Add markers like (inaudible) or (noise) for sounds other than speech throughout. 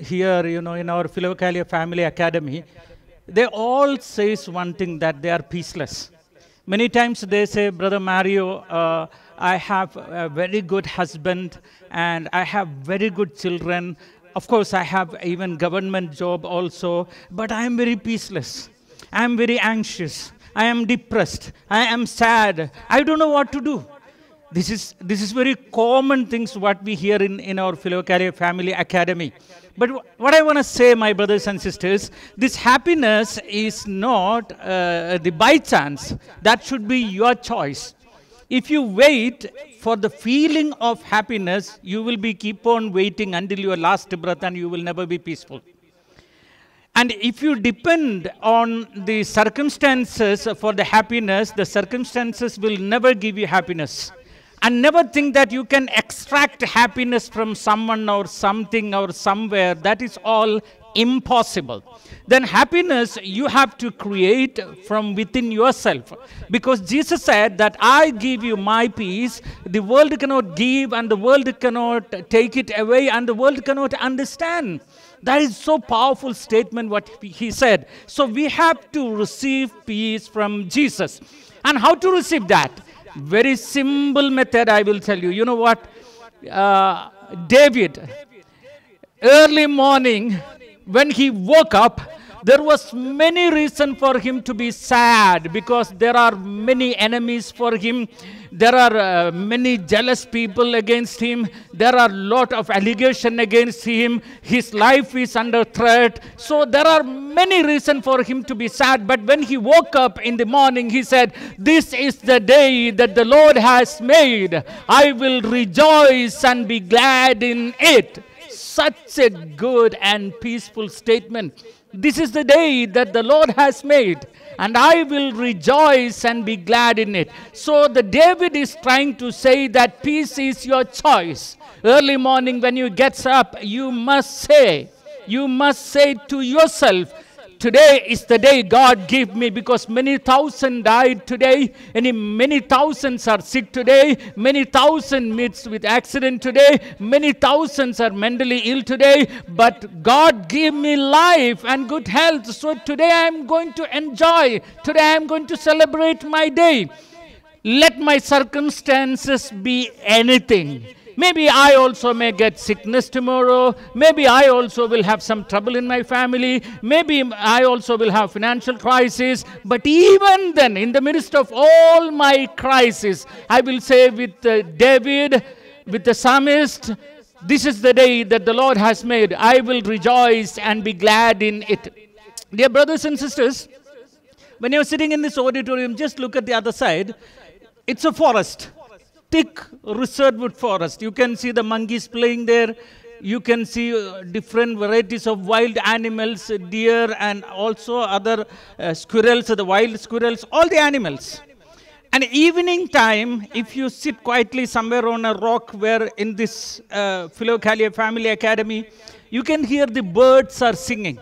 here, you know, in our Philokalia Family Academy, they all says one thing that they are peaceless. Many times they say, Brother Mario, uh, I have a very good husband and I have very good children. Of course, I have even government job also, but I am very peaceless. I am very anxious. I am depressed. I am sad. I don't know what to do. This is, this is very common things what we hear in, in our Philokalia Family Academy. But wh- what I want to say, my brothers and sisters, this happiness is not uh, the by chance. That should be your choice. If you wait for the feeling of happiness, you will be keep on waiting until your last breath and you will never be peaceful. And if you depend on the circumstances for the happiness, the circumstances will never give you happiness. And never think that you can extract happiness from someone or something or somewhere. That is all impossible. Then happiness you have to create from within yourself. Because Jesus said that I give you my peace. The world cannot give and the world cannot take it away and the world cannot understand. That is so powerful statement what he said. So we have to receive peace from Jesus. And how to receive that? Very simple method I will tell you. You know what? Uh, David, early morning, when he woke up, there was many reason for him to be sad because there are many enemies for him. There are uh, many jealous people against him. There are lot of allegation against him. His life is under threat. So there are many reason for him to be sad. But when he woke up in the morning he said this is the day that the lord has made. I will rejoice and be glad in it such a good and peaceful statement this is the day that the Lord has made, and I will rejoice and be glad in it. So, the David is trying to say that peace is your choice. Early morning, when you get up, you must say, you must say to yourself, Today is the day God gave me because many thousand died today, and many thousands are sick today, many thousand meets with accident today, many thousands are mentally ill today, but God gave me life and good health. So today I am going to enjoy, today I am going to celebrate my day. Let my circumstances be anything. Maybe I also may get sickness tomorrow. Maybe I also will have some trouble in my family. Maybe I also will have financial crisis. But even then, in the midst of all my crisis, I will say with uh, David, with the psalmist, this is the day that the Lord has made. I will rejoice and be glad in it. Dear brothers and sisters, when you're sitting in this auditorium, just look at the other side. It's a forest thick reservoir forest. You can see the monkeys playing there. You can see uh, different varieties of wild animals, deer, and also other uh, squirrels, the wild squirrels, all the animals. And evening time, if you sit quietly somewhere on a rock where in this uh, Philokalia Family Academy, you can hear the birds are singing.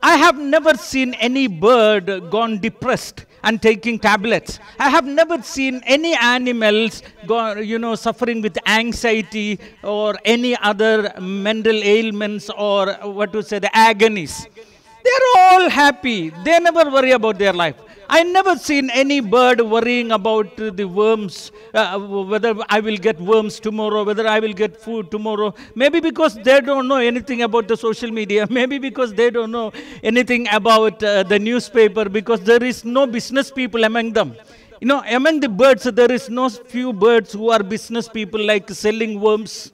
I have never seen any bird gone depressed and taking tablets. I have never seen any animals, go, you know, suffering with anxiety or any other mental ailments or what to say, the agonies. They're all happy. They never worry about their life. I never seen any bird worrying about the worms, uh, whether I will get worms tomorrow, whether I will get food tomorrow. Maybe because they don't know anything about the social media. (laughs) Maybe because they don't know anything about uh, the newspaper. Because there is no business people among them. You know, among the birds, there is no few birds who are business people like selling worms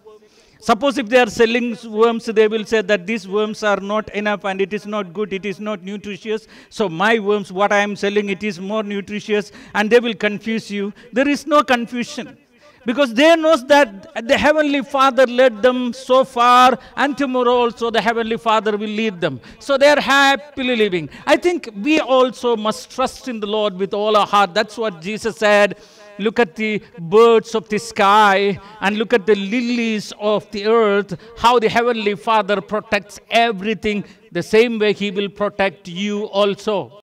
Suppose if they are selling worms, they will say that these worms are not enough and it is not good, it is not nutritious. So my worms, what I am selling, it is more nutritious and they will confuse you. There is no confusion. Because they knows that the Heavenly Father led them so far and tomorrow also the Heavenly Father will lead them. So they are happily living. I think we also must trust in the Lord with all our heart. That's what Jesus said look at the birds of the sky and look at the lilies of the earth, how the Heavenly Father protects everything the same way He will protect you also.